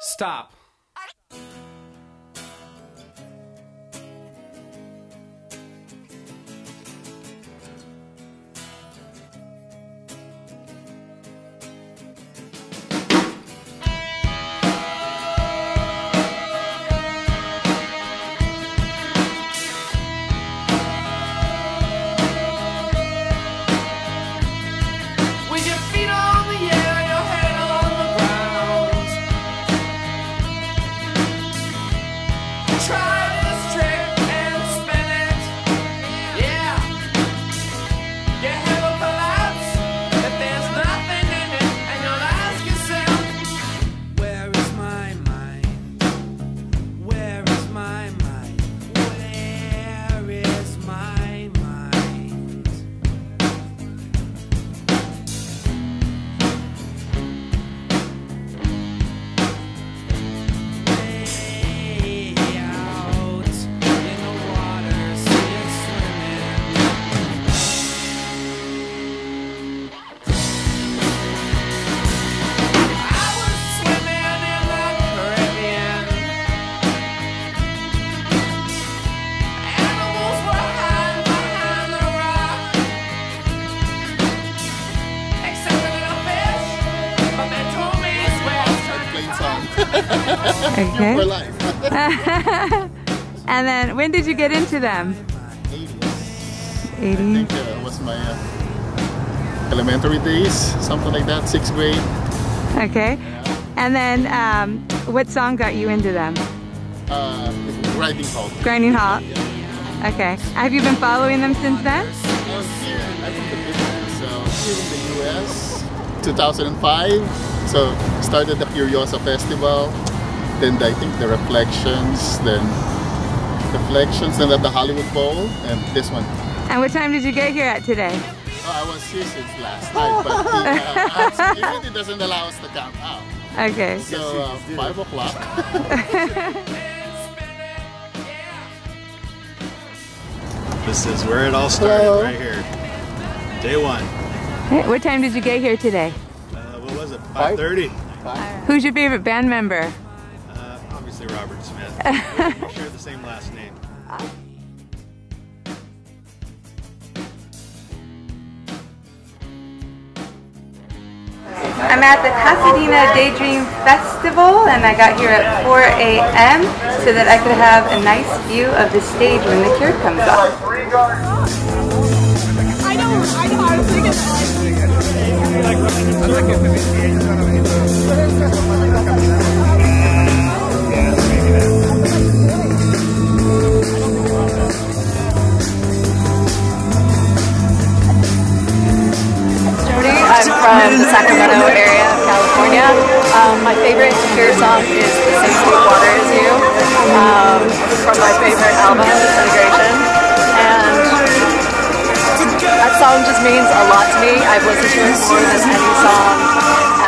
Stop. Okay. And then when did you get into them? 80s. I 80. think uh, was my uh, elementary days, something like that, sixth grade. Okay. And then um, what song got you into them? Uh, riding hog. Grinding Hawk. Okay. Have you been following them since then? I was here, I'm from the so here in the US, 2005. So started the Curiosa Festival, then I think the Reflections, then Reflections, then at the Hollywood Bowl, and this one. And what time did you get here at today? Oh, I was here since last night, but the uh, security doesn't allow us to camp out. Okay. So uh, five o'clock. This is where it all started, Hello. right here. Day one. Hey, What time did you get here today? Uh, what was it? Five. 5:30. Who's your favorite band member? Uh, obviously Robert Smith. we share the same last name. I'm at the Pasadena Daydream Festival and I got here at 4 a.m. so that I could have a nice view of the stage when the cure comes on. I know, I know, I was thinking from the Sacramento area of California. Um, my favorite Cure song is The Same Deep Water as You um, from my favorite album, Disintegration. And that song just means a lot to me. I've listened to it more than any song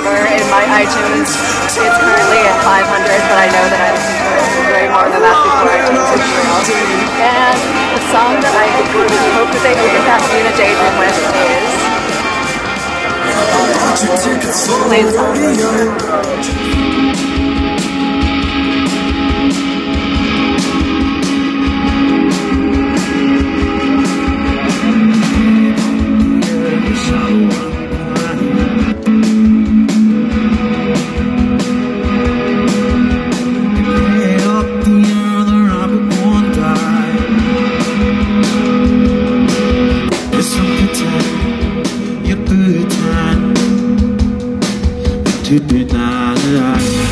ever in my iTunes. It's currently at 500, but I know that I listened to it way more than that before I iTunes was real. And the song that I hope that they open Pasadena Daydream with is Play the song. Cause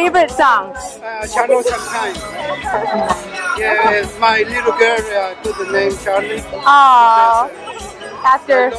favorite songs? Uh, sometimes. yes, my little girl uh, put the name Charlie. Oh, after.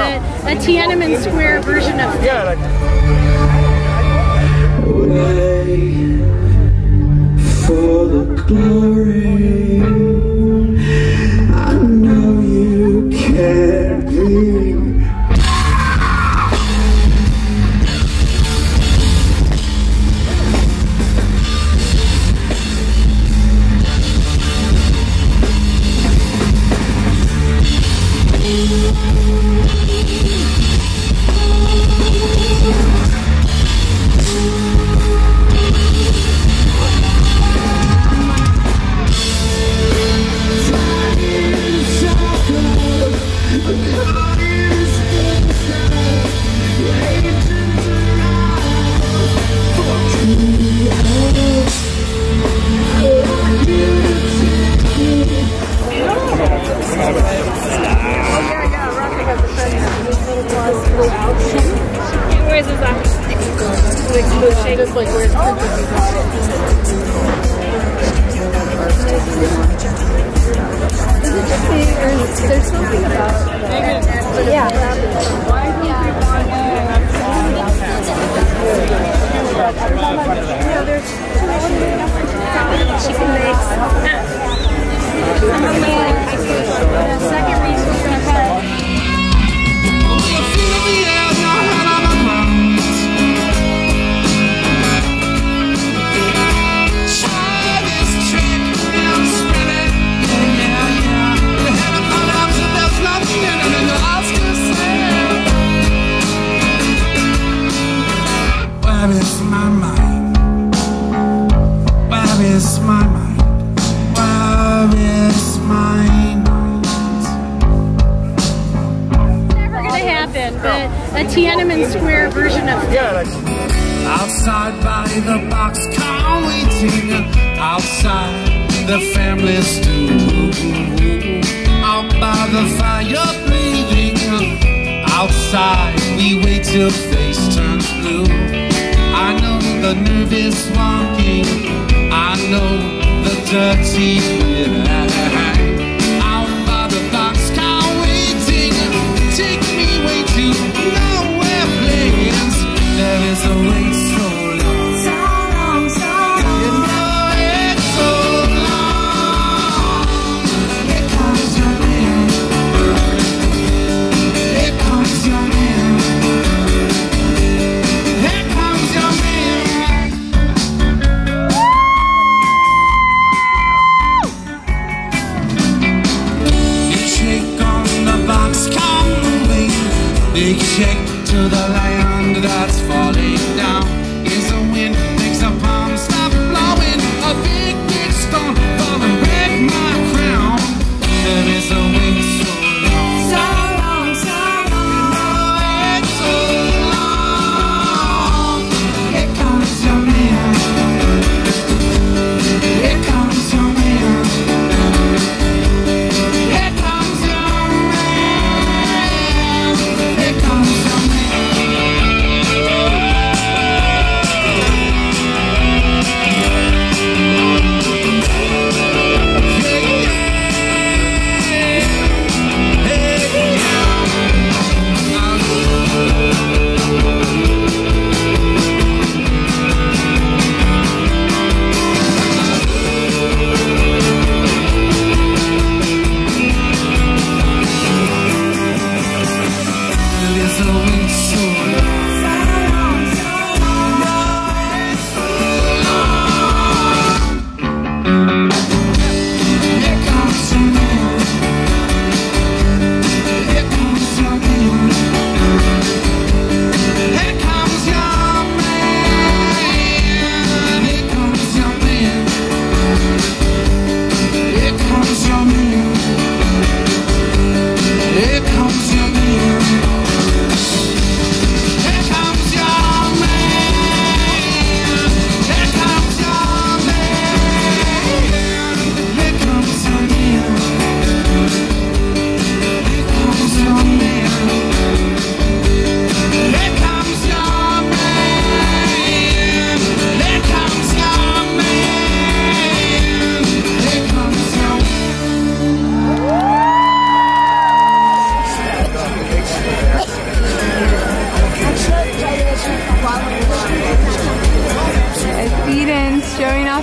the, a Tiananmen Square version of it. Yeah, like for the glory. I know you.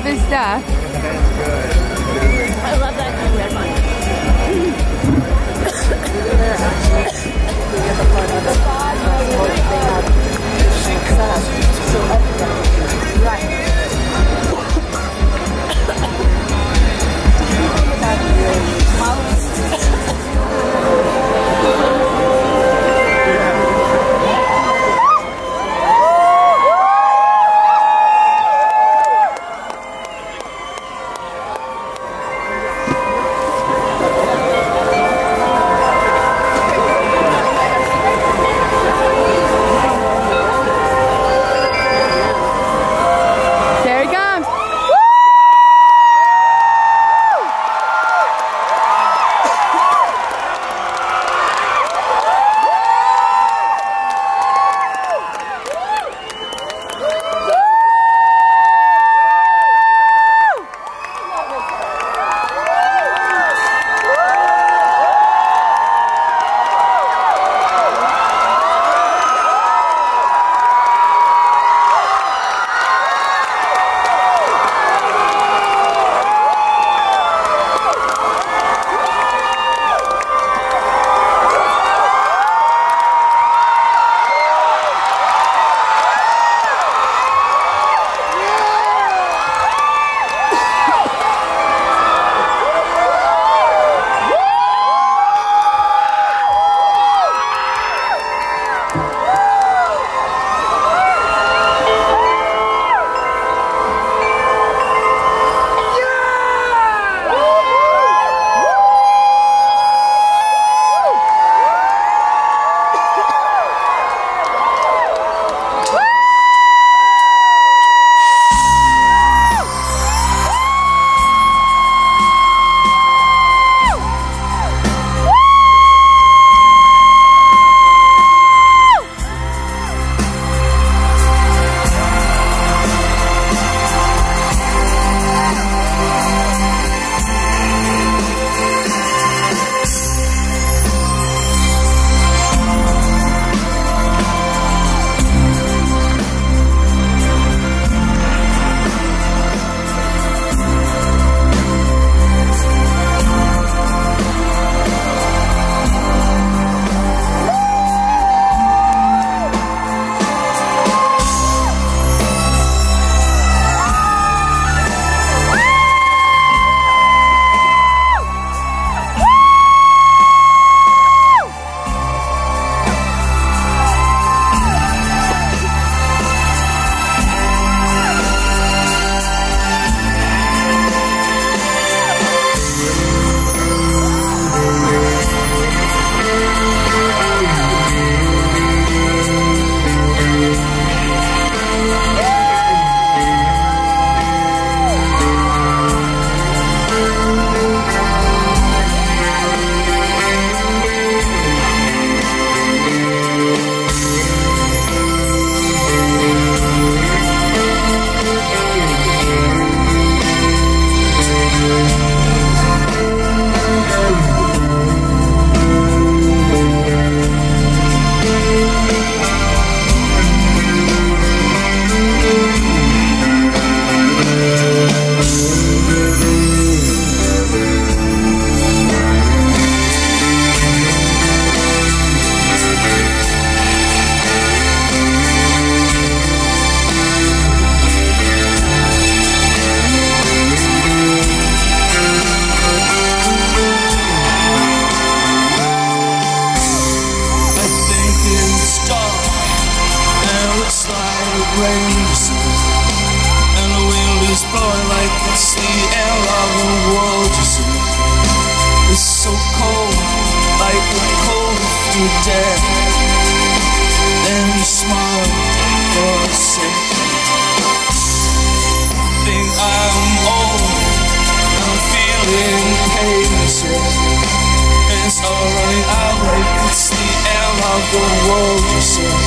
His stuff. I love that kind of fun. There race And the wind is blowing like it's the end of the world, you see It's so cold, like the cold of your death. Then you smile for a second. Think I'm old, I'm feeling pain, you see It's all running out like it's the end of the world, you see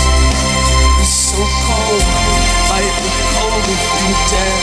of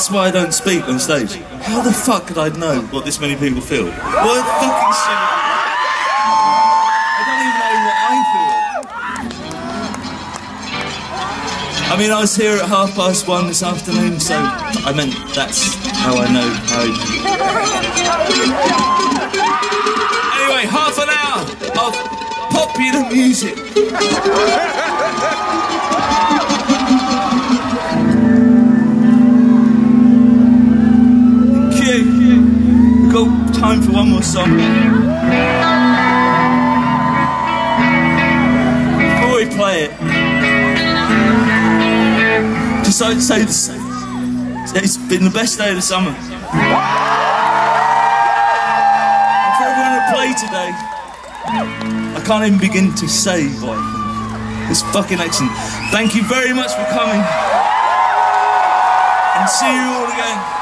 That's why I don't speak on stage. How the fuck could I know what this many people feel? What fucking shit. I don't even know what I feel. I mean, I was here at half past one this afternoon, so I meant that's how I know how. Anyway, half an hour of popular music. Time for one more song. Before we play it, just like to say this, it's been the best day of the summer. And for everyone today, I can't even begin to say what. It's fucking excellent. Thank you very much for coming. And see you all again.